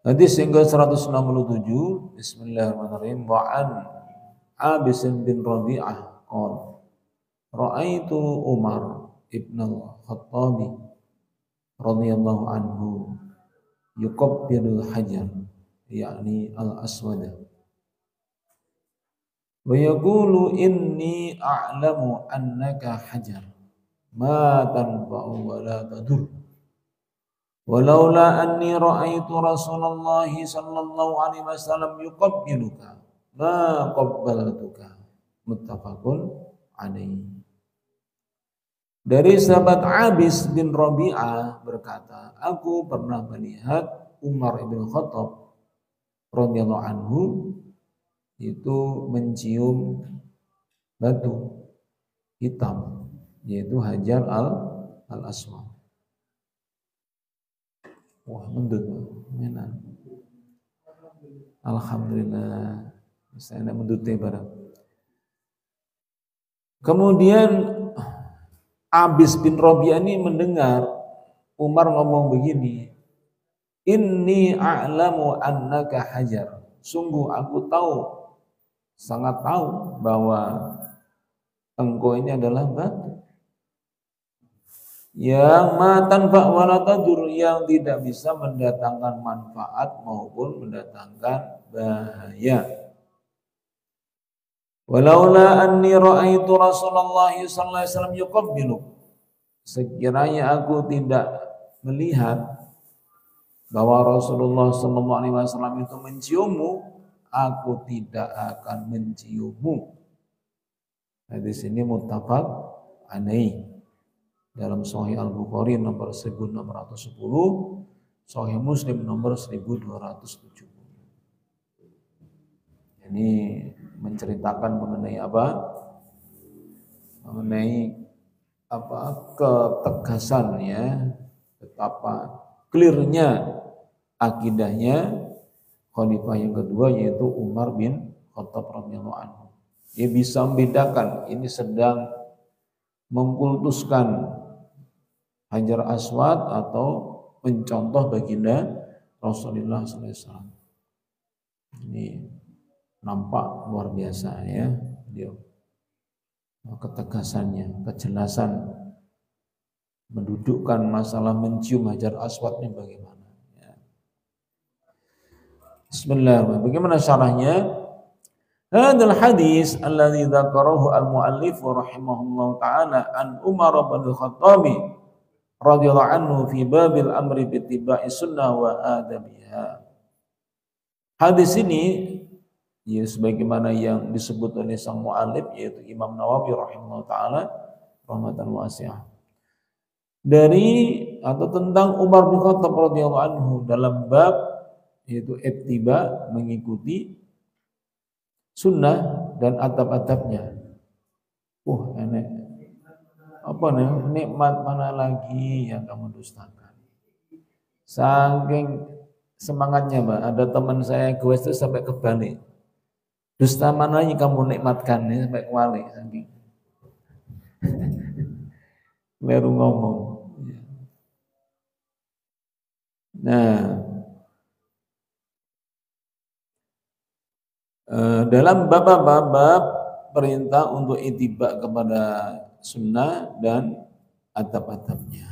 Hadis yang ke-167 Bismillahirrahmanirrahim wa an Abis bin Rabi'ah qol Ra'aitu Umar ibn al-Khattabi radhiyallahu anhu yuqabbilul hajar yakni al-aswada wa yaqulu inni a'lamu annaka hajar ma tanfa'u wa la tadur ولولا أني رأيت رسول الله صلى الله عليه وسلم يقبلك ما قبلتك متفق عليه Dari sahabat Abis bin Rabi'ah berkata, aku pernah melihat Umar ibn Khattab radhiyallahu anhu itu mencium batu hitam yaitu Hajar al al Aswad. Wah, mendut. Menan. Alhamdulillah. Saya mendut barang. Kemudian Abis bin Robi'ah ini mendengar Umar ngomong begini, Inni a'lamu annaka hajar. Sungguh aku tahu, sangat tahu bahwa engkau ini adalah batu yang matan wala tadur yang tidak bisa mendatangkan manfaat maupun mendatangkan bahaya. Walaula anni ra'aitu Rasulullah sallallahu alaihi wasallam. Sekiranya aku tidak melihat bahwa Rasulullah sallallahu alaihi wasallam itu menciummu, aku tidak akan menciummu. Di sini muttafaq alaih dalam Sahih Al-Bukhari nomor 1610, Sahih Muslim nomor 1270. Ini menceritakan mengenai apa? Mengenai apa ketegasan ya, betapa clearnya akidahnya khalifah yang kedua yaitu Umar bin Khattab radhiyallahu anhu. Dia bisa membedakan ini sedang mengkultuskan Hajar Aswad atau mencontoh baginda Rasulullah SAW. Ini nampak luar biasa ya dia ketegasannya, kejelasan mendudukkan masalah mencium Hajar Aswad ini bagaimana. Ya. Bismillahirrahmanirrahim. Bagaimana syarahnya? Hadal hadis alladhi dzakarahu al-muallif rahimahullah taala an Umar bin Khattabi radhiyallahu anhu fi babil amri bi sunnah wa adabiha. Hadis ini ya sebagaimana yang disebut oleh sang muallif yaitu Imam Nawawi rahimahullah taala rahmatan wasi'ah. Dari atau tentang Umar bin Khattab radhiyallahu anhu dalam bab yaitu ittiba mengikuti sunnah dan adab-adabnya. Uh, enak apa nih? Nikmat mana lagi yang kamu dustakan? Saking semangatnya mbak. Ada teman saya gue itu sampai kebalik. Dusta mana yang kamu nikmatkan nih sampai kewali saking? Baru ngomong. Nah. Eh, dalam bab-bab perintah untuk itibak kepada sunnah dan adab-adabnya.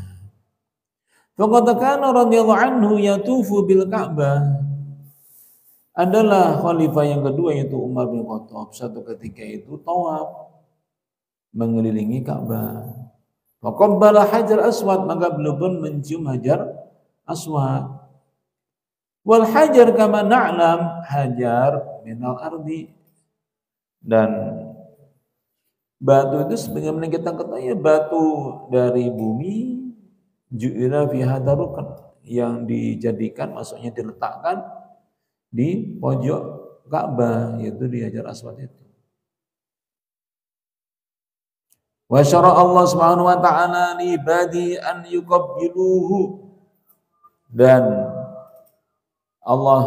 Faqad kana radhiyallahu anhu yatufu bil Ka'bah adalah khalifah yang kedua yaitu Umar bin Khattab. Satu ketika itu tawaf mengelilingi Ka'bah. Faqabbala Hajar Aswad maka beliau pun mencium Hajar Aswad. Wal hajar kama na'lam hajar minal ardi dan Batu itu sebagaimana kita ketahui batu dari bumi ju'ila fi yang dijadikan maksudnya diletakkan di pojok Ka'bah yaitu di Hajar Aswad itu. Wa syara Allah Subhanahu wa taala li ibadi an yuqabbiluhu dan Allah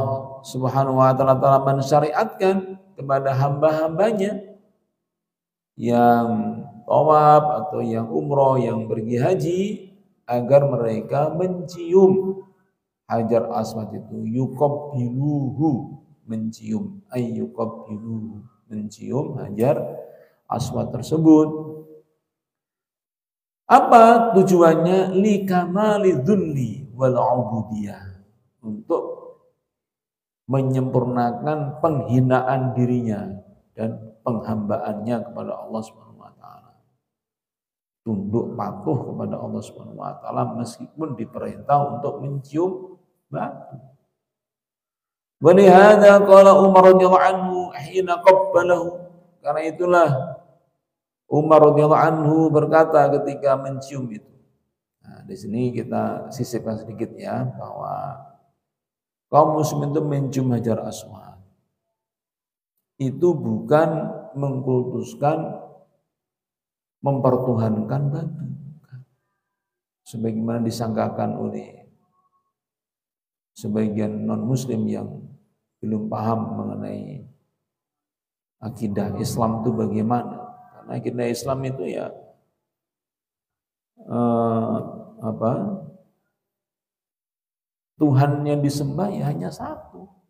Subhanahu wa taala telah mensyariatkan kepada hamba-hambanya yang tawaf atau yang umroh yang pergi haji agar mereka mencium Hajar Aswad itu. Yuqabbiluhu mencium. Ay yuqabbiluhu mencium Hajar Aswad tersebut. Apa tujuannya? Li kamali dzulli wal ubudiyah. Untuk menyempurnakan penghinaan dirinya dan penghambaannya kepada Allah Subhanahu wa taala. Tunduk patuh kepada Allah Subhanahu wa taala meskipun diperintah untuk mencium batu. Walihada qala Umar radhiyallahu anhu hina qabbalahu. Karena itulah Umar radhiyallahu anhu berkata ketika mencium itu. Nah, di sini kita sisipkan sedikit ya bahwa kaum muslim itu mencium hajar aswad itu bukan mengkultuskan mempertuhankan batu. Sebagaimana disangkakan oleh sebagian non muslim yang belum paham mengenai akidah Islam itu bagaimana. Karena akidah Islam itu ya eh, apa Tuhan yang disembah ya hanya satu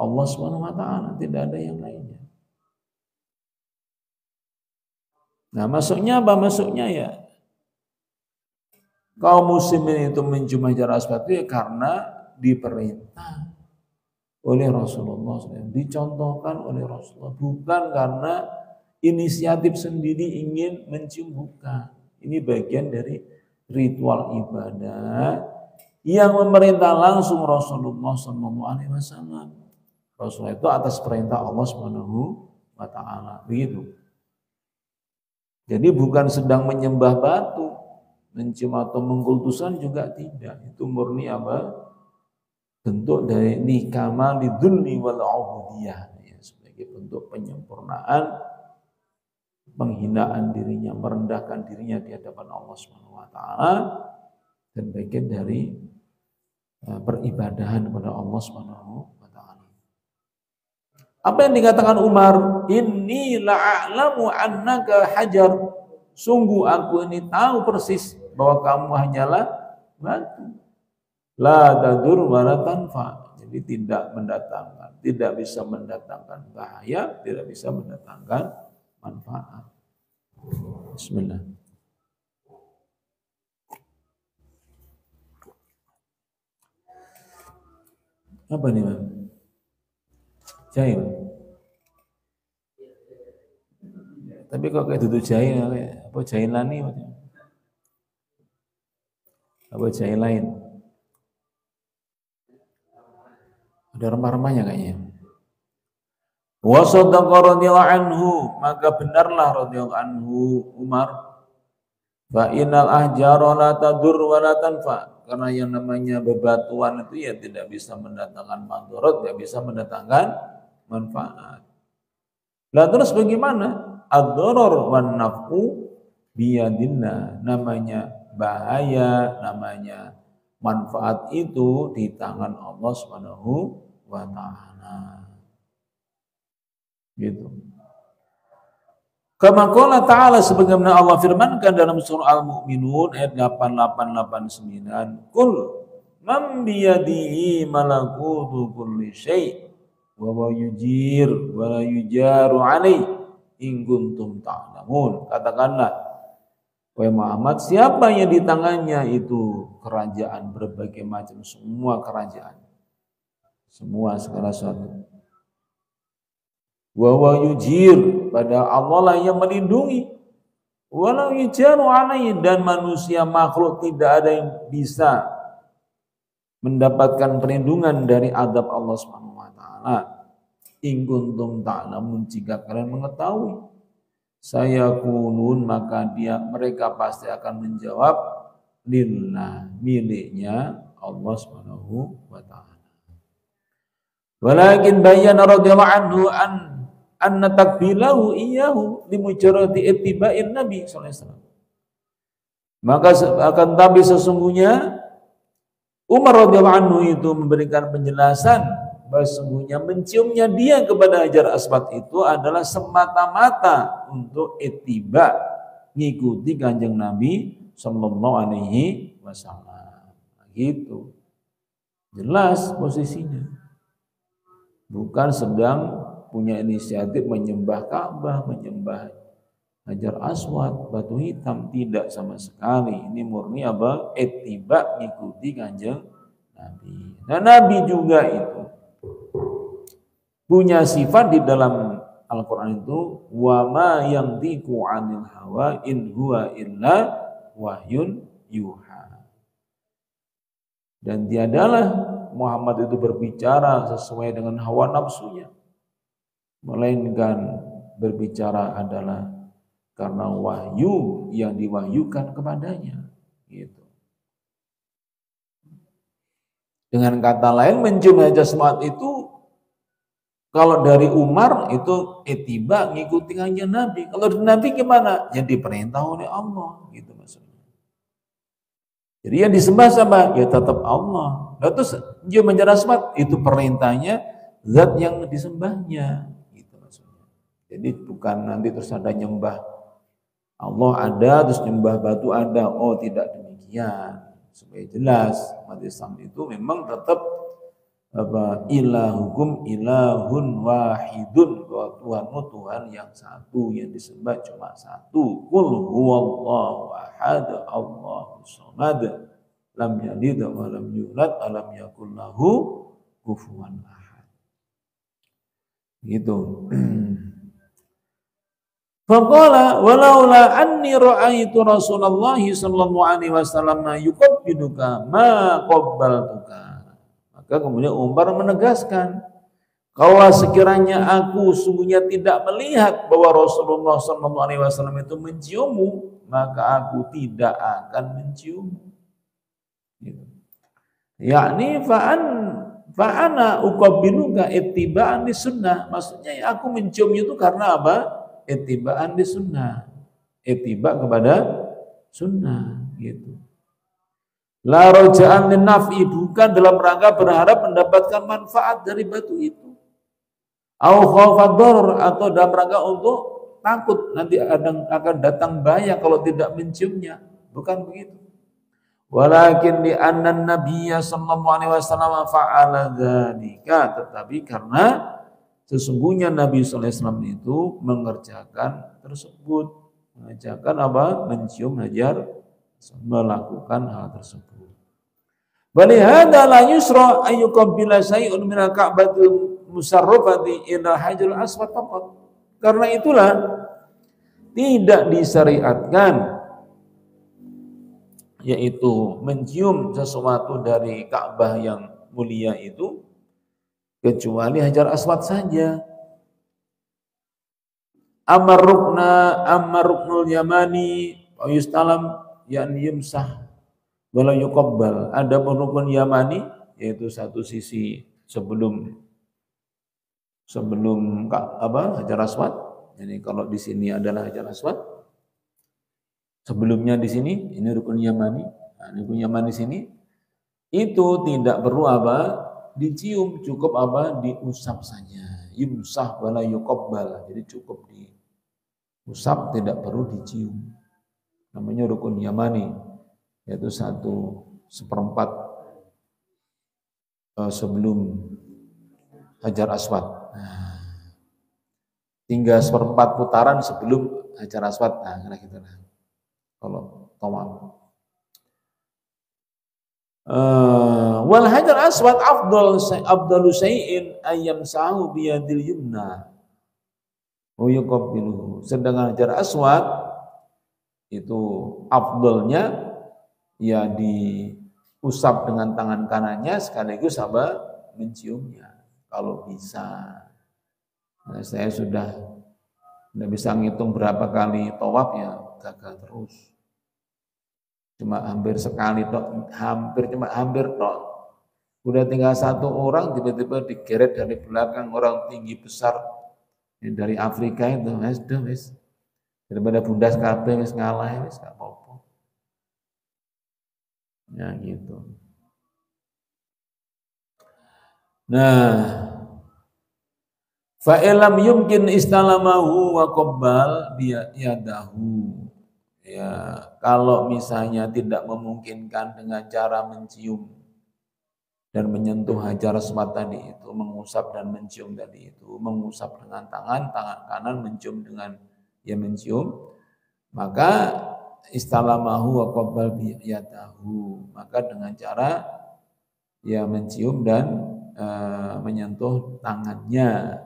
Allah Subhanahu wa taala tidak ada yang lainnya Nah, masuknya apa? Masuknya ya kaum muslimin itu mencium hajar aswad itu ya karena diperintah oleh Rasulullah SAW, dicontohkan oleh Rasulullah, bukan karena inisiatif sendiri ingin mencium bukan. Ini bagian dari ritual ibadah yang memerintah langsung Rasulullah SAW. Rasulullah itu atas perintah Allah Subhanahu wa taala. Begitu. Jadi bukan sedang menyembah batu, mencium atau mengkultusan juga tidak. Itu murni apa? Bentuk dari nikama lidulli wal ubudiyah ya, sebagai bentuk penyempurnaan penghinaan dirinya, merendahkan dirinya di hadapan Allah Subhanahu wa taala dan bagian dari uh, peribadahan kepada Allah Subhanahu. Apa yang dikatakan Umar? Inni la'alamu annaka hajar. Sungguh aku ini tahu persis bahwa kamu hanyalah batu. La tadur wala tanfa. Jadi tidak mendatangkan, tidak bisa mendatangkan bahaya, tidak bisa mendatangkan manfaat. Bismillah. Apa nih, Bang? Jahil. Tapi kok kayak duduk jahil, apa jahil lani Apa jahil lain? Ada remah-remahnya kayaknya. Wa sadaqa radhiyallahu anhu, maka benarlah radhiyallahu anhu Umar. Fa ahjara la tadur wa la tanfa. Karena yang namanya bebatuan itu ya tidak bisa mendatangkan madharat, tidak bisa mendatangkan manfaat. Lah terus bagaimana? Ad-darar wan naf'u biyadillah. Namanya bahaya, namanya manfaat itu di tangan Allah Subhanahu wa taala. Gitu. Kama qala ta'ala sebagaimana Allah firmankan dalam surah Al-Mu'minun ayat 8889, "Qul man biyadihi malakutu kulli syai' wa huwa yujir wa la yujaru alaih in kuntum ta'lamun." Katakanlah, wahai Muhammad, siapa yang di tangannya itu kerajaan berbagai macam semua kerajaan. Semua segala sesuatu wa yujir pada Allah lah yang melindungi walau yujaru alaihi dan manusia makhluk tidak ada yang bisa mendapatkan perlindungan dari adab Allah wa taala. In kuntum ta'lamun jika kalian mengetahui. Saya kunun maka dia mereka pasti akan menjawab lillah miliknya Allah Subhanahu wa taala. Walakin bayyana radhiyallahu anhu an anna takbilahu iyahu limujarati ittiba'in Nabi SAW. Maka akan tapi sesungguhnya Umar radhiyallahu anhu itu memberikan penjelasan bahwa menciumnya dia kepada Hajar Aswad itu adalah semata-mata untuk ittiba ngikuti kanjeng Nabi Sallallahu Alaihi Wasallam. Gitu. Jelas posisinya. Bukan sedang punya inisiatif menyembah Ka'bah, menyembah Hajar Aswad, batu hitam tidak sama sekali. Ini murni apa? Etiba mengikuti kanjeng Nabi. Nah Nabi juga itu punya sifat di dalam Al-Quran itu wa ma yang diku anil hawa in huwa illa wahyun yuha. Dan tiadalah Muhammad itu berbicara sesuai dengan hawa nafsunya. Melainkan berbicara adalah karena wahyu yang diwahyukan kepadanya. Gitu. Dengan kata lain mencium jasmat itu kalau dari Umar itu etiba ngikuti kanjeng Nabi. Kalau dari Nabi gimana? Yang diperintah oleh Allah gitu maksudnya. Jadi yang disembah sama ya tetap Allah. Lalu terus dia menjelaskan itu perintahnya zat yang disembahnya gitu maksudnya. Jadi bukan nanti terus ada nyembah Allah ada terus nyembah batu ada. Oh tidak demikian. Supaya jelas umat Islam itu memang tetap apa? Ilahukum ilahun wahidun. Bahwa Tuhanmu Tuhan yang satu yang disembah cuma satu. Kul huwallahu ahad Allahu samad. Lam yalid wa lam yulad alam yakul lahu kufuwan ahad. Gitu. Faqala walaula anni ra'aitu Rasulullah sallallahu alaihi wasallam yuqabbiduka ma qabbaltuka maka kemudian Umar menegaskan, kalau sekiranya aku sungguhnya tidak melihat bahwa Rasulullah SAW itu menciummu, maka aku tidak akan menciummu. Gitu. Yakni fa'an fa'ana uqabbiluka ittiba'an di sunnah. Maksudnya ya aku mencium itu karena apa? Ittiba'an di sunnah. Ittiba kepada sunnah gitu. La roja'an naf'i bukan dalam rangka berharap mendapatkan manfaat dari batu itu. Au khafador atau dalam rangka untuk takut nanti akan datang bahaya kalau tidak menciumnya. Bukan begitu. Walakin di annan nabiyya sallallahu alaihi wasallam fa'ala dzalika tetapi karena sesungguhnya Nabi sallallahu alaihi wasallam itu mengerjakan tersebut mengerjakan apa? mencium hajar melakukan hal tersebut. Bali hada la yusra ayyuqabbila syai'un min al-ka'batil musarrafati ila hajarul aswad faqat. Karena itulah tidak disyariatkan yaitu mencium sesuatu dari Ka'bah yang mulia itu kecuali hajar aswad saja. Amar rukna, amar ruknul yamani, yustalam yakni yumsah wala yuqabbal. Ada rukun Yamani yaitu satu sisi sebelum sebelum apa Hajar Aswad. Jadi kalau di sini adalah Hajar Aswad. Sebelumnya di sini ini rukun Yamani. Nah, rukun Yamani sini itu tidak perlu apa dicium cukup apa diusap saja yumsah wala yuqabbal jadi cukup diusap tidak perlu dicium namanya rukun Yamani yaitu satu seperempat uh, sebelum Hajar Aswad. Nah, tinggal seperempat putaran sebelum Hajar Aswad. Nah, kira gitu nah. Kalau tawaf. Uh, wal hajar aswad afdalu syai'in ayam sahu biyadil yumna wa sedangkan hajar aswad itu afdolnya ya diusap dengan tangan kanannya sekaligus apa menciumnya kalau bisa. Nah, saya sudah tidak bisa ngitung berapa kali tawaf ya gagal terus. Cuma hampir sekali tok, hampir cuma hampir tok. Udah tinggal satu orang tiba-tiba digeret dari belakang orang tinggi besar dari Afrika itu, wes, wes daripada bundas kabeh wis ngalah wis gak apa-apa. Ya gitu. Nah fa ilam yumkin istalamahu wa qabbal yadahu ya kalau misalnya tidak memungkinkan dengan cara mencium dan menyentuh hajar aswad tadi itu, mengusap dan mencium tadi itu, mengusap dengan tangan, tangan kanan mencium dengan ya mencium, maka istalamahu wa qabbal yadahu. Maka dengan cara ya mencium dan e, menyentuh tangannya.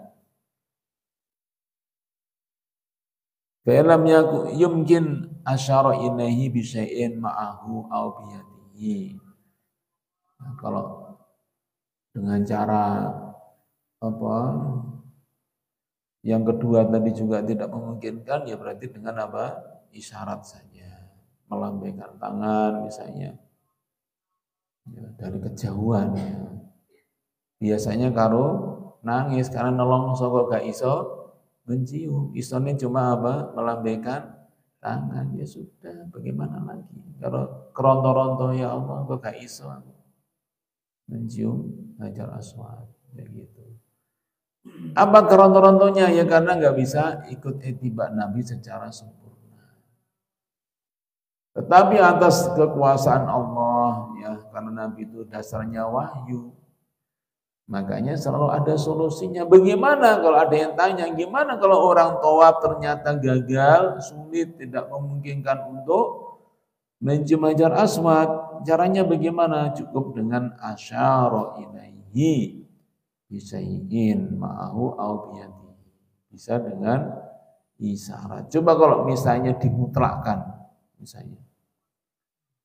Fa'ilam yumkin asyara ilaihi bisyai'in ma'ahu au biyadihi. Nah, kalau dengan cara apa yang kedua tadi juga tidak memungkinkan ya berarti dengan apa? Isyarat saja. Melambaikan tangan misalnya. Ya, dari kejauhan ya. biasanya kalau nangis karena nolong soko gak iso mencium. Isonnya cuma apa? Melambaikan tangan. Ya sudah bagaimana lagi? Kalau keronto-ronto ya Allah kok gak iso mencium hajar aswad begitu. Apa keronto-rontonya? Ya karena nggak bisa ikut etibak Nabi secara sempurna. Tetapi atas kekuasaan Allah ya karena Nabi itu dasarnya wahyu. Makanya selalu ada solusinya. Bagaimana kalau ada yang tanya, gimana kalau orang tawaf ternyata gagal, sulit, tidak memungkinkan untuk mencium hajar aswad? caranya bagaimana? Cukup dengan asyara ilaihi bisai'in ma'ahu au biyadi. Bisa dengan isyarat. Coba kalau misalnya dimutlakkan misalnya.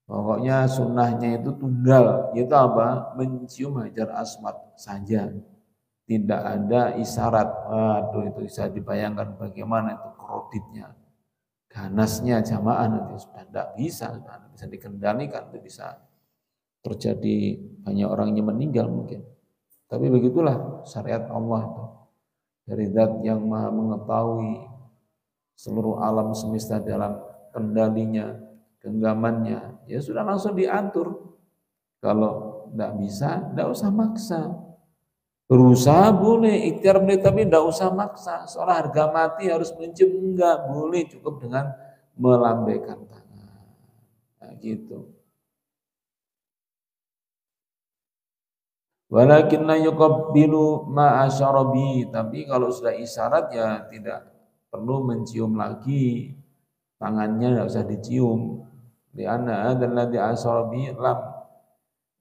Pokoknya sunnahnya itu tunggal, itu apa? Mencium hajar aswad saja. Tidak ada isyarat. Waduh itu bisa dibayangkan bagaimana itu kreditnya ganasnya jamaah nanti sudah tidak bisa, sudah bisa dikendalikan, itu bisa terjadi banyak orang yang meninggal mungkin. Tapi begitulah syariat Allah itu. Dari zat yang maha mengetahui seluruh alam semesta dalam kendalinya, genggamannya, ya sudah langsung diatur. Kalau tidak bisa, tidak usah maksa. Berusaha boleh, ikhtiar boleh, tapi tidak usah maksa. Soal harga mati harus mencium, enggak boleh, cukup dengan melambaikan tangan. Nah, gitu. Walakin la yuqabbilu ma tapi kalau sudah isyarat ya tidak perlu mencium lagi. Tangannya tidak usah dicium. Di ana dan ladzi asyarabi lam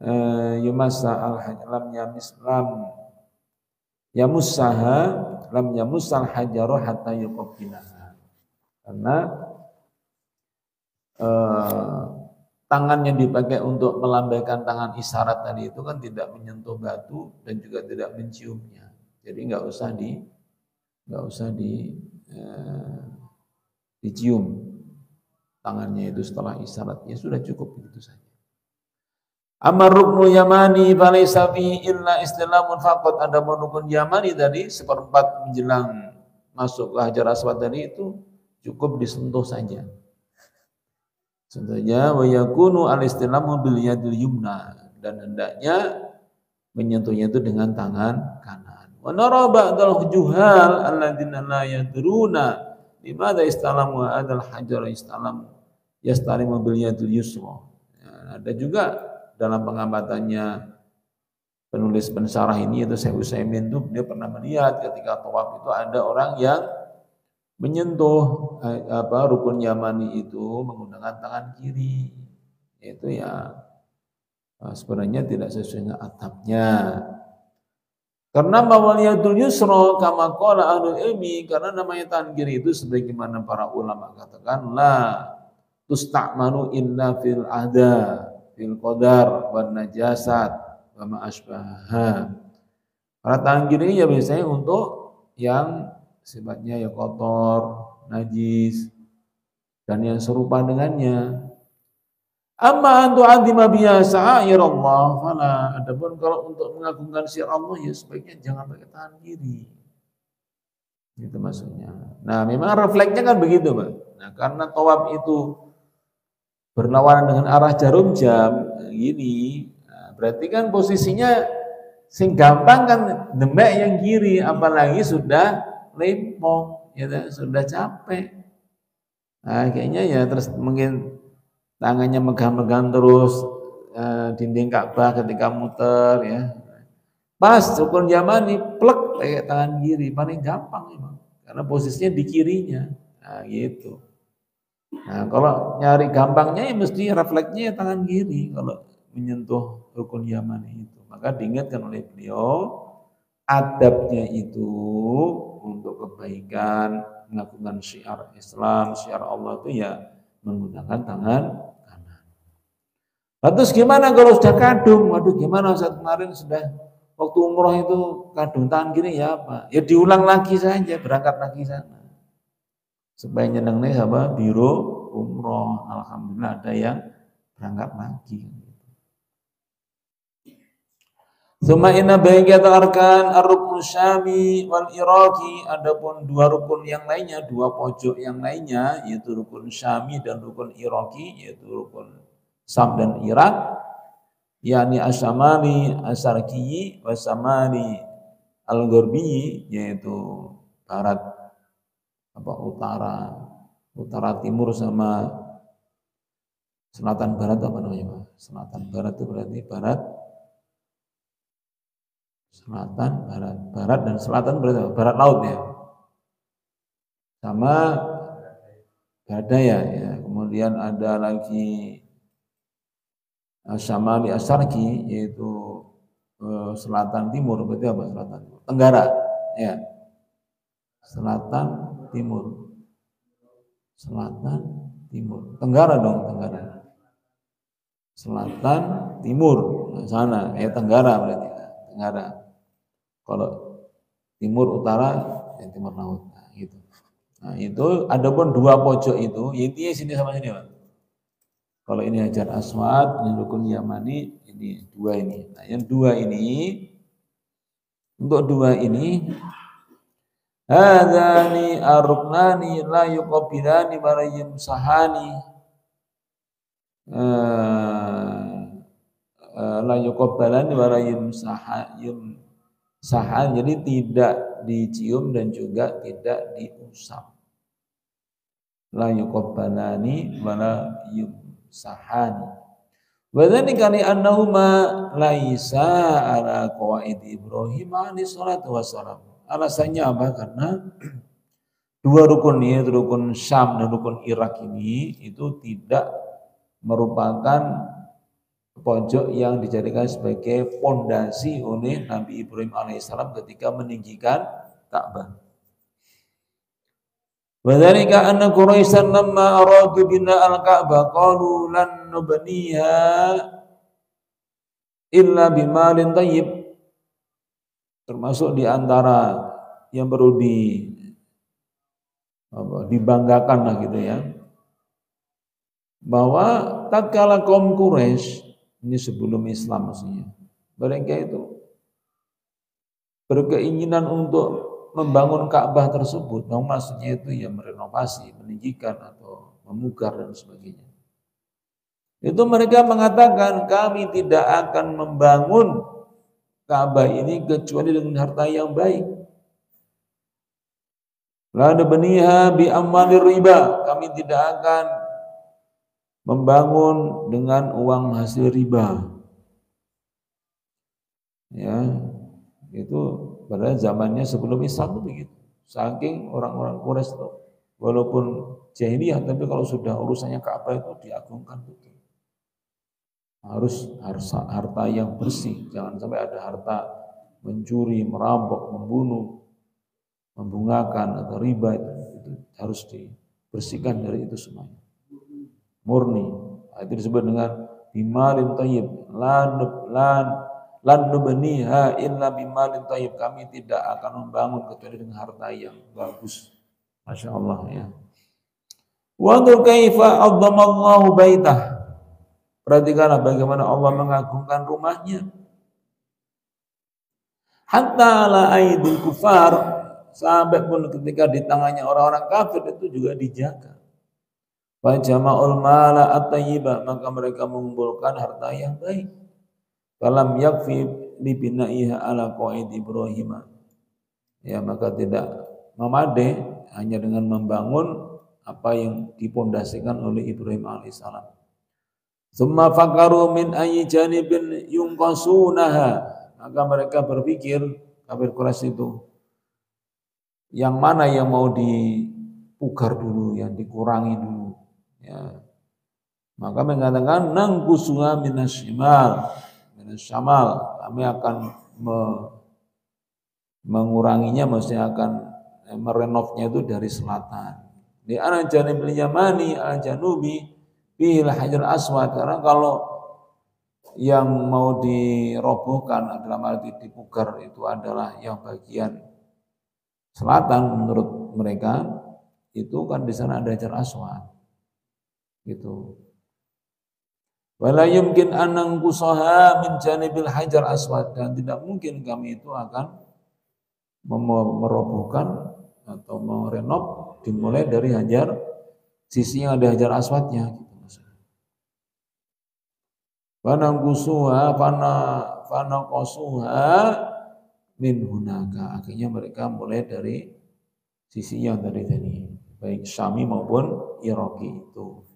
eh, yumassa al lam yamis lam yamussaha lam yamussal hajaru hatta yuqabbilaha. Karena eh, tangan yang dipakai untuk melambaikan tangan isyarat tadi itu kan tidak menyentuh batu dan juga tidak menciumnya. Jadi nggak usah di nggak usah di eh, dicium tangannya itu setelah isyarat ya sudah cukup begitu saja. Amar ruknu yamani falaysa fi illa istilamun faqat ada rukun yamani tadi seperempat menjelang masuk ke hajar aswad tadi itu cukup disentuh saja. Contohnya wa yakunu al istilamu bil yadil yumna dan hendaknya menyentuhnya itu dengan tangan kanan. Wa nara ba'dal juhal alladzina la yadruna limadha istalamu adal hajar istalamu yastalimu bil yadil yusra. Ya, ada juga dalam pengamatannya penulis pensarah ini yaitu Syekh Utsaimin itu dia pernah melihat ketika tawaf itu ada orang yang menyentuh eh, apa rukun Yamani itu menggunakan tangan kiri itu ya eh, sebenarnya tidak sesuai dengan atapnya karena mawaliyadul yusra kama qala ahlul ilmi karena namanya tangan kiri itu sebagaimana para ulama katakan la tustakmanu inna fil ada fil qadar wan najasat wa ma asbaha. Para tangan kiri ya biasanya untuk yang sifatnya ya kotor, najis dan yang serupa dengannya. Amma antu adima biasa ya Allah fala. Adapun kalau untuk mengagungkan syiar Allah ya sebaiknya jangan pakai tangan kiri. Itu maksudnya. Nah, memang refleksnya kan begitu, Pak. Nah, karena tawaf itu berlawanan dengan arah jarum jam gini nah, berarti kan posisinya sing gampang kan demek yang kiri apalagi sudah lempong ya sudah capek nah kayaknya ya terus mungkin tangannya megang-megang terus uh, dinding Ka'bah ketika muter ya. Pas rukun Yamani plek kayak tangan kiri paling gampang emang karena posisinya di kirinya. Nah, gitu. Nah, kalau nyari gampangnya ya mesti refleksnya ya tangan kiri kalau menyentuh rukun Yamani itu. Maka diingatkan oleh beliau adabnya itu untuk kebaikan melakukan syiar Islam, syiar Allah itu ya menggunakan tangan kanan. Terus gimana kalau sudah kadung? Waduh gimana saat kemarin sudah waktu umroh itu kadung tangan kiri ya apa? Ya diulang lagi saja, berangkat lagi sana. Supaya nyeneng nih apa? Biro umroh. Alhamdulillah ada yang berangkat lagi. Suma inna baikiyat arkan ar-rukun syami wal iraki adapun dua rukun yang lainnya dua pojok yang lainnya yaitu rukun syami dan rukun iraki yaitu rukun Sam dan Irak yakni asamani asarki wasamani al-ghurbi yaitu barat apa utara utara timur sama selatan barat apa namanya? Selatan barat itu berarti barat selatan barat. Barat dan selatan berarti barat laut ya? Sama badaya ya kemudian ada lagi Syamali Asarki yaitu eh, selatan timur. Berarti apa? Selatan tenggara ya. Selatan timur. Selatan timur. Tenggara dong tenggara. Selatan timur. Sana ya tenggara berarti tenggara kalau timur utara ya timur laut. Nah, gitu. Nah itu ada pun dua pojok itu intinya sini sama sini pak. Kalau ini Hajar Aswad, ini Rukun Yamani, ini dua ini. Nah, yang dua ini, untuk dua ini, Hadani aruknani la yuqabilani wa la yumsahani eh, eh, la yuqabilani wa la yumsahan jadi tidak dicium dan juga tidak diusap la yuqabilani wa la yum sahani. Wadhalika li annahuma laisa ala qawaid Ibrahim alaihi salatu wassalam. Alasannya apa? Karena dua rukun ini, rukun Syam dan rukun Irak ini itu tidak merupakan pojok yang dijadikan sebagai fondasi oleh Nabi Ibrahim alaihissalam ketika meninggikan Ka'bah. Anna Quraisyan lamma aradu bina al-Ka'bah qalu lan nubniha illa bimalin tayyib termasuk di antara yang perlu di apa, dibanggakan lah gitu ya bahwa tatkala kaum Quraisy ini sebelum Islam maksudnya mereka itu berkeinginan untuk membangun Ka'bah tersebut, nah, maksudnya itu ya merenovasi, meninggikan atau memugar dan sebagainya. Itu mereka mengatakan kami tidak akan membangun Ka'bah ini kecuali dengan harta yang baik. Lalu beniha bi amalir riba. Kami tidak akan membangun dengan uang hasil riba. Ya, itu pada zamannya sebelum Islam itu begitu. Saking orang-orang Quraisy itu walaupun jahiliyah tapi kalau sudah urusannya Ka'bah itu diagungkan betul. Harus harta yang bersih, jangan sampai ada harta mencuri, merampok, membunuh, membungakan atau riba itu harus dibersihkan dari itu semuanya. Murni. Itu disebut dengan bimalin tayyib, lan lan nubniha illa bimalin tayyib. Kami tidak akan membangun kecuali dengan harta yang bagus. Masya Allah ya. Wandur kaifa azzamallahu baitah. Perhatikanlah bagaimana Allah mengagungkan rumahnya. Hatta ala aidil kufar. Sampai pun ketika di tangannya orang-orang kafir itu juga dijaga Fajama'ul mala at Maka mereka mengumpulkan harta yang baik Falam yakfi libinaiha ala qaid Ibrahim. Ya, maka tidak memadai hanya dengan membangun apa yang dipondasikan oleh Ibrahim alaihissalam. Summa fakaru min ayyi janibin yungqasunaha. Maka mereka berpikir kafir Quraisy itu yang mana yang mau dipugar dulu, yang dikurangi dulu. Ya. Maka mengatakan nangkusuha minasyimal, minasyamal. Kami akan me, menguranginya, maksudnya akan eh, merenovnya itu dari selatan. Di anak janib yamani, al janubi, fihil hajar aswad. Karena kalau yang mau dirobohkan adalah arti dipugar itu adalah yang bagian selatan menurut mereka itu kan di sana ada hajar aswad gitu wala yumkin anang kusaha min janibil hajar aswad dan tidak mungkin kami itu akan merobohkan atau merenov dimulai dari hajar sisi yang ada hajar aswadnya Fanangkusuha fana fana kosuha min hunaka. Akhirnya mereka mulai dari sisi yang tadi tadi baik Syami maupun Iraki itu.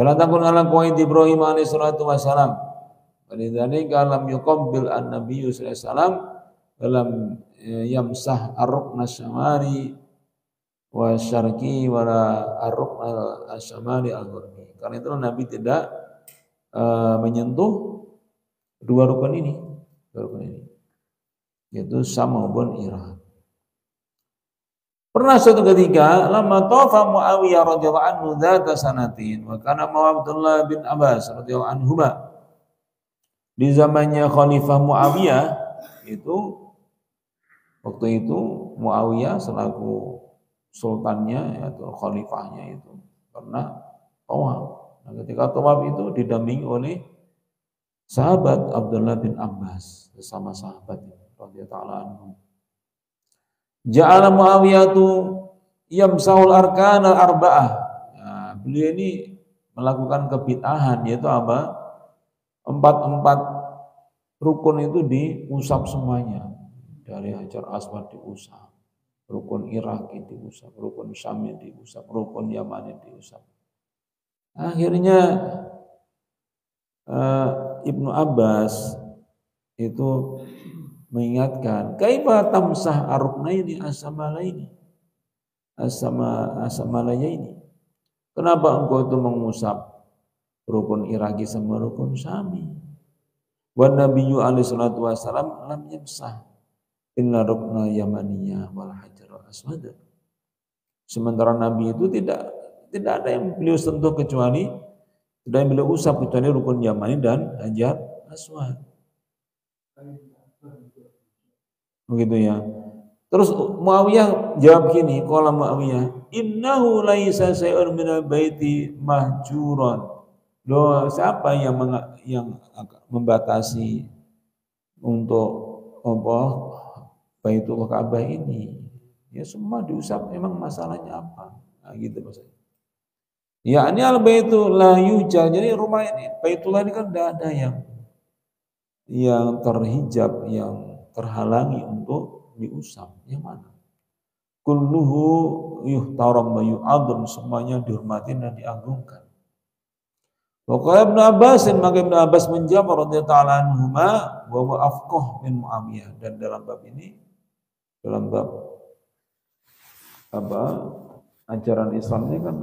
Fala takun ala qaid Ibrahim alaihi salatu wasalam. Walidhalika lam yuqabbil an-nabiy sallallahu alaihi dalam eh, yamsah ar-rukna syamari wa syarqi syamari al-ghurbi. Karena itu Nabi tidak uh, menyentuh dua rukun ini, dua rukun ini, yaitu Sam maupun Irak. Pernah suatu ketika lama tofa Muawiyah radhiyallahu anhu dzata sanatin wa kana Abdullah bin Abbas radhiyallahu anhu di zamannya Khalifah Muawiyah itu waktu itu Muawiyah selaku sultannya atau khalifahnya itu pernah tawaf Nah, ketika tawaf itu didampingi oleh sahabat Abdullah bin Abbas bersama sahabat radhiyallahu anhu. Ja'ala Muawiyah tu yamsaul arkan al arba'ah. Nah, beliau ini melakukan kebid'ahan yaitu apa? Empat-empat rukun itu diusap semuanya. Dari Hajar Aswad diusap, rukun Iraki diusap, rukun Syami diusap, rukun Yamani diusap. Akhirnya uh, Ibnu Abbas itu mengingatkan, kaifa tamsah aruknaini asamalaini asama asamalaya ini. Kenapa engkau itu mengusap rukun Iraki sama rukun Sami? Wa Nabiyyu alaihi salatu wasalam lam yamsah illa rukna yamaniyah wal hajar aswad. Sementara Nabi itu tidak tidak ada yang beliau sentuh kecuali tidak yang beliau usap kecuali rukun Yamani dan Hajar Aswad. Begitu ya. Terus Muawiyah jawab gini, qala Muawiyah, "Innahu laisa say'un min baiti mahjuran." Loh, siapa yang yang membatasi untuk apa Baitul Ka'bah ini? Ya semua diusap, emang masalahnya apa? Nah, gitu maksudnya. Ya ini al baitul yujal. Jadi rumah ini baitullah ini kan tidak ada yang yang terhijab, yang terhalangi untuk diusap. Yang mana? Kulluhu yuhtaram wa yu'adzam. Semuanya dihormati dan diagungkan. Pokoknya Ibn Abbas maka Ibn Abbas menjawab radhiyallahu ta'ala anhuma wa wa afqah min Muawiyah dan dalam bab ini dalam bab apa ajaran Islam ini kan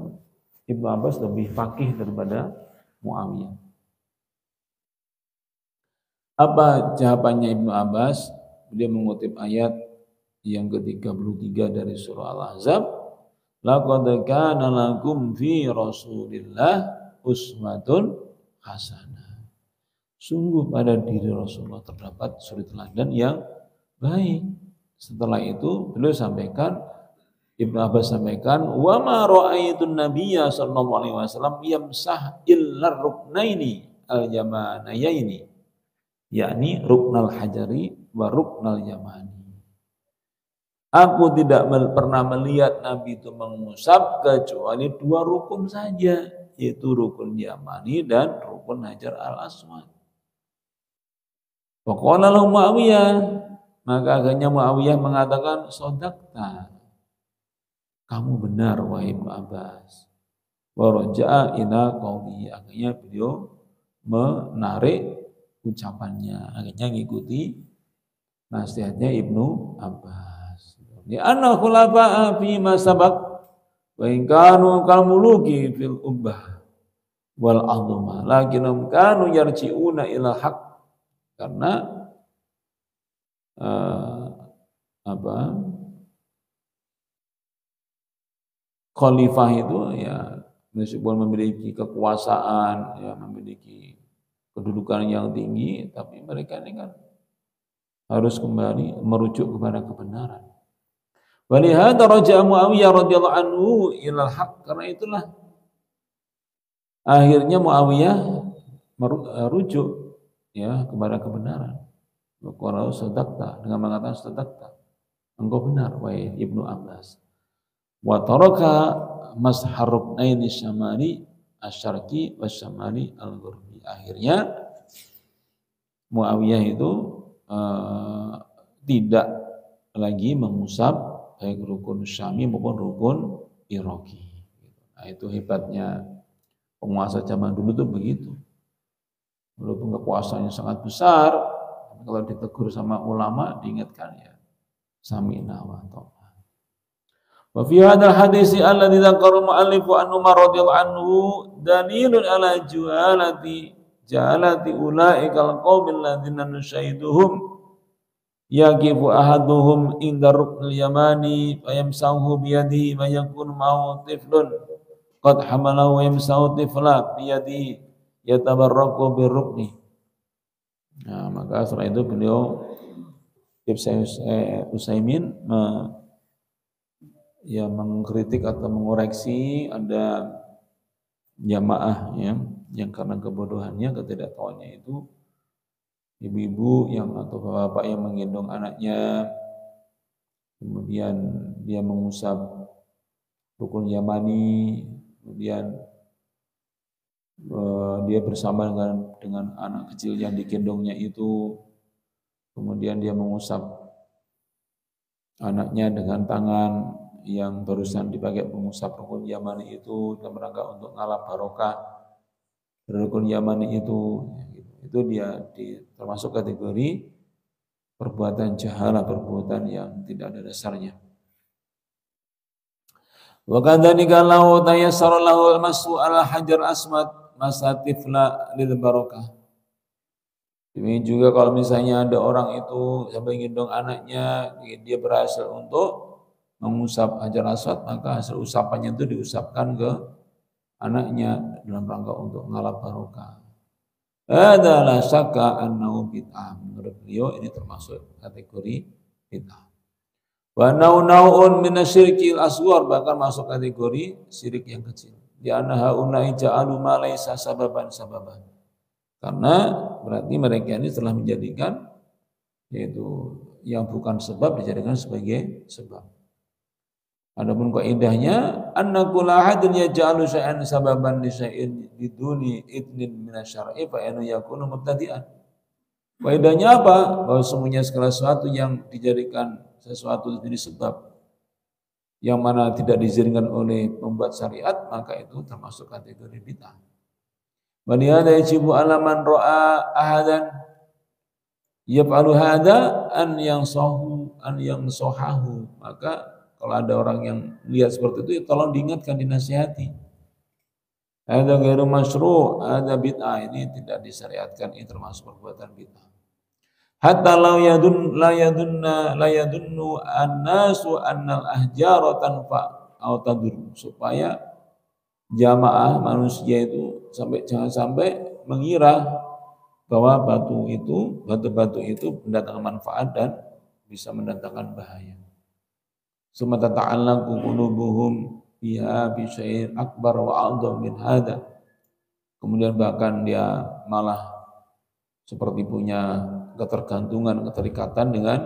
Ibnu Abbas lebih fakih daripada Muawiyah. Apa jawabannya Ibnu Abbas? Dia mengutip ayat yang ke-33 dari surah Al-Ahzab. Laqad kana lakum fi Rasulillah uswatun hasanah. Sungguh pada diri Rasulullah terdapat suri teladan yang baik. Setelah itu beliau sampaikan Ibnu Abbas sampaikan, "Wa ma ra'aitun nabiyya sallallahu alaihi wasallam yamsah illa ruknaini al-yamanayaini." yakni ruknal hajari wa ruknal yamani. Aku tidak pernah melihat Nabi itu mengusap kecuali dua rukun saja, yaitu rukun Yamani dan rukun Hajar al-Aswad. Pokoknya Muawiyah, maka akhirnya Muawiyah mengatakan, sodakta, kamu benar wahai Abbas. Waraja'a ila qawlihi. Akhirnya beliau menarik ucapannya. Akhirnya ngikuti nasihatnya Ibnu Abbas. Di anna khulafa'a fi ma sabaq wa in kanu fil ubbah wal azma lakinnahum kanu yarji'una ila haq karena uh, apa khalifah itu ya meskipun memiliki kekuasaan ya memiliki kedudukan yang tinggi tapi mereka ini kan harus kembali merujuk kepada kebenaran. Walihada raja Muawiyah radhiyallahu anhu ilal haq karena itulah akhirnya Muawiyah merujuk ya kepada kebenaran. Kalau sedakta dengan mengatakan sedakta engkau benar wahai Ibnu Abbas. Wa taraka mashar ruknaini syamali asyarqi wasyamali al-ghurbi. Akhirnya Muawiyah itu uh, tidak lagi mengusap baik rukun Syami maupun rukun Iraki. Nah, itu hebatnya penguasa zaman dulu tuh begitu. Walaupun kekuasaannya sangat besar, kalau ditegur sama ulama diingatkan ya sami'na wa ta'na. Wa fi hadzal hadis alladzi dzakara mu'allifu an Umar radhiyallahu anhu dalilun ala juhalati jalati ulaikal qaumil ladzina nusaiduhum yaqifu ahaduhum inda ruknil yamani fayamsahu biyadihi wa yakun ma'hu tiflun. Qad hamalahu wa yamsahu tifla biyadihi yatabarraku birrukni. Nah maka setelah itu beliau Usaimin ya mengkritik atau mengoreksi ada jamaah ya yang karena kebodohannya, ketidaktahuannya itu ibu-ibu yang atau bapak-bapak yang menggendong anaknya, kemudian dia mengusap rukun Yamani, kemudian uh, dia bersama dengan dengan anak kecil yang digendongnya itu, kemudian dia mengusap anaknya dengan tangan yang barusan dipakai pengusap rukun Yamani itu dalam rangka untuk ngalap barokah rukun Yamani itu itu dia di, termasuk kategori perbuatan jahala perbuatan yang tidak ada dasarnya. Wa kadzalika lahu tayassara lahu al-masu ala hajar asmad masatifla lil barakah ini juga kalau misalnya ada orang itu sampai gendong anaknya dia berhasil untuk mengusap hajar aswad maka hasil usapannya itu diusapkan ke anaknya dalam rangka untuk ngalap barokah. Adalah saka annahu bid'ah. Menurut beliau ini termasuk kategori bid'ah. Wa nau-nau'un minasyirkil aswar bahkan masuk kategori syirik yang kecil. Di anna unai ja'alu ma laisa sababan sababan. Karena berarti mereka ini telah menjadikan yaitu yang bukan sebab dijadikan sebagai sebab. Adapun kaidahnya anna kula ahadin yaj'alu syai'an sababan li syai'in biduni idnin minasyar'i fa anu yakunu mubtadi'an. Kaidahnya apa? Bahwa semuanya segala sesuatu yang dijadikan sesuatu menjadi sebab yang mana tidak diizinkan oleh pembuat syariat maka itu termasuk kategori bid'ah. Walihada yajibu alaman ro'a ahadan yaf'alu hada an yang sohu an yang sohahu maka kalau ada orang yang lihat seperti itu, ya tolong diingatkan, dinasihati. Ada gairu masyru, ada bid'ah ini tidak disyariatkan, ini termasuk perbuatan bid'ah. Hatta la yadun la yadunna la yadunnu annasu annal ahjara tanfa atau tadur supaya jamaah manusia itu sampai jangan sampai mengira bahwa batu itu batu-batu itu mendatangkan manfaat dan bisa mendatangkan bahaya. Suma tata'allaqu qulubuhum biha bi syai'in akbar wa a'dham min hada. Kemudian bahkan dia malah seperti punya ketergantungan, keterikatan dengan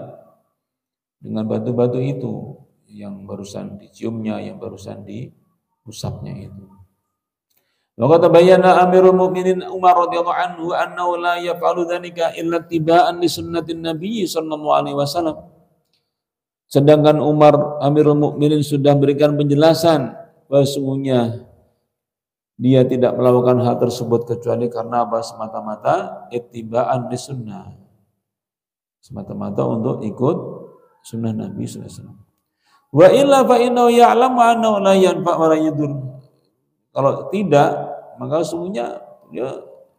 dengan batu-batu itu yang barusan diciumnya, yang barusan diusapnya itu. Wa tabayyana Amirul Mukminin Umar radhiyallahu anhu annahu la yaf'alu dzalika illa tibaan li sunnatin Nabi sallallahu alaihi wasallam. Sedangkan Umar Amirul Mukminin sudah memberikan penjelasan bahwa sungguhnya dia tidak melakukan hal tersebut kecuali karena apa? Semata-mata ittiba'an di sunnah. Semata-mata untuk ikut sunnah Nabi SAW wa illa fa innahu ya'lamu annahu la yanfa' wa yadur. Kalau tidak maka sungguhnya dia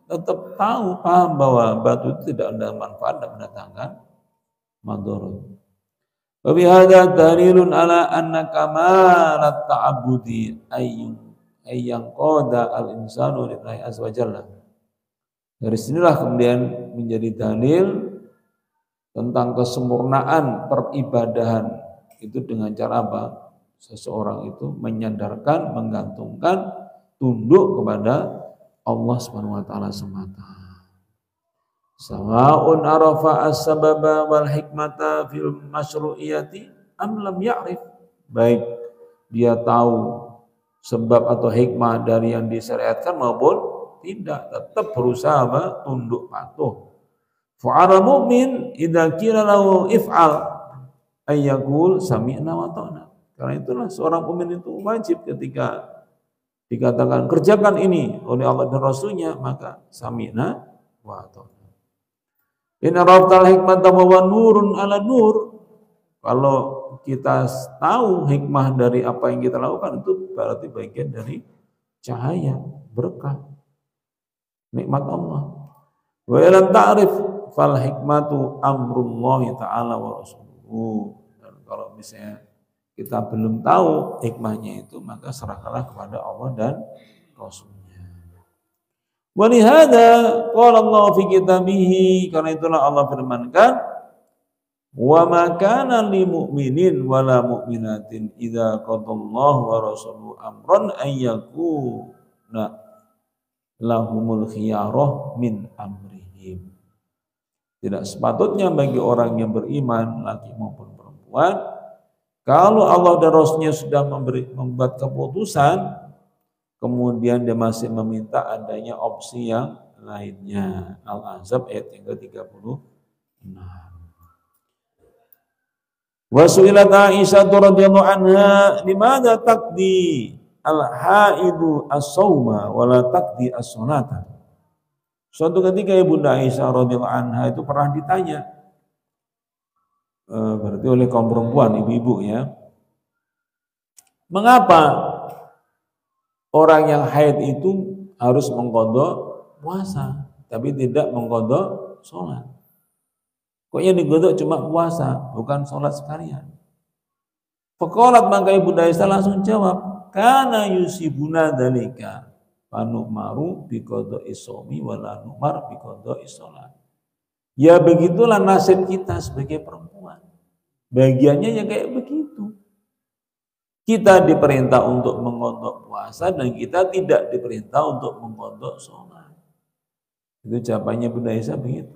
tetap tahu paham bahwa batu itu tidak ada manfaat dan mendatangkan madharat wa bihadza dalilun ala anna kamalat ta'abbudi ayyun yang qada al insanu lillahi azza wajalla. Dari sinilah kemudian menjadi dalil tentang kesempurnaan peribadahan itu dengan cara apa? Seseorang itu menyandarkan, menggantungkan, tunduk kepada Allah Subhanahu wa taala semata. Sawa'un arafa as-sababa wal hikmata fil masyru'iyati am lam ya'rif. Baik dia tahu sebab atau hikmah dari yang disyariatkan maupun tidak tetap berusaha tunduk patuh. Fa'ala mu'min idza qila lahu if'al ayyakul sami'na wa ta'na. Karena itulah seorang mukmin itu wajib ketika dikatakan kerjakan ini oleh Allah dan Rasulnya maka sami'na wa ta'na. In araftal hikmata wa nurun ala nur. Kalau kita tahu hikmah dari apa yang kita lakukan itu berarti bagian dari cahaya berkah nikmat Allah. Wa ilam ta'rif fal hikmatu amrullah ta'ala wa rasuluhu. Kalau misalnya kita belum tahu hikmahnya itu maka serahkanlah kepada Allah dan Rasulnya. Walihada qala Allah fi kitabihi karena itulah Allah firmankan Wa ma kana lil mu'minin wala mu'minatin idza qadallahu wa rasuluhu amran ay yakuna lahumul khiyarah min amrihim. Tidak sepatutnya bagi orang yang beriman laki maupun perempuan kalau Allah dan Rasulnya sudah memberi, membuat keputusan kemudian dia masih meminta adanya opsi yang lainnya. Al-Azab ayat yang ke-36. Wa su'ilat Aisyah radhiyallahu anha limadha taqdi al-haidu as-sauma wa la taqdi as-salata. Suatu ketika Ibunda Aisyah radhiyallahu anha itu pernah ditanya eh, berarti oleh kaum perempuan ibu-ibu ya. Mengapa orang yang haid itu harus mengkodok puasa tapi tidak mengkodok sholat? Kok yang digodok cuma puasa, bukan sholat sekalian. Pekolat maka ibu Aisyah langsung jawab, karena yusibuna dalika maru bikodo isomi wala numar bikodo isolat. Ya begitulah nasib kita sebagai perempuan. Bagiannya ya kayak begitu. Kita diperintah untuk mengontok puasa dan kita tidak diperintah untuk mengontok sholat. Itu jawabannya Bunda Aisyah begitu.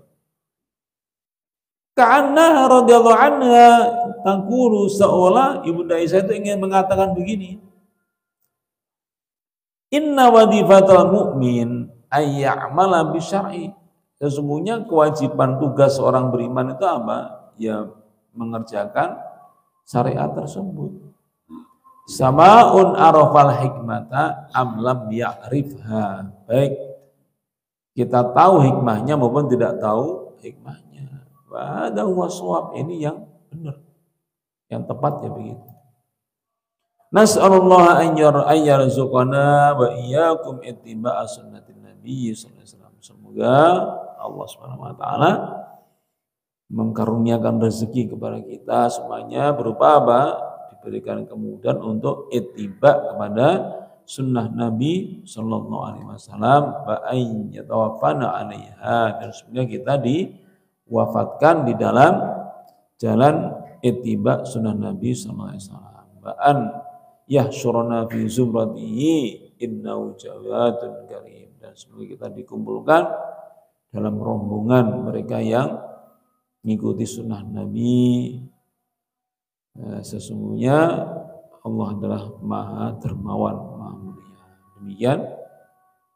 Karena radhiyallahu anha tangkuru seolah Ibunda Aisyah itu ingin mengatakan begini. Inna wadifatul mu'min ayya'mala bisyar'i. Sesungguhnya kewajiban tugas seorang beriman itu apa? Ya mengerjakan syariat tersebut. Sama'un arafal hikmata amlam ya'rifha. Baik, kita tahu hikmahnya maupun tidak tahu hikmahnya. Ada waswab ini yang benar. Yang tepat ya begitu. Nas'alullah an yarzuqana wa iyyakum ittiba'a sunnatin Nabi sallallahu alaihi wasallam. Semoga Allah Subhanahu wa taala mengkaruniakan rezeki kepada kita semuanya berupa apa? Diberikan kemudahan untuk ittiba kepada sunnah Nabi Sallallahu Alaihi Wasallam wa ain yatawaffana alaiha dan semoga kita di wafatkan di dalam jalan itiba sunnah Nabi sallallahu alaihi wasallam. Ba'an yahsyuruna fi zumratihi innahu jawadun karim. Dan semoga kita dikumpulkan dalam rombongan mereka yang mengikuti sunnah Nabi. Eh, sesungguhnya Allah adalah maha dermawan, maha mulia. Demikian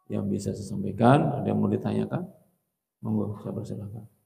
yang bisa saya sampaikan. Ada yang mau ditanyakan? Monggo, saya persilakan.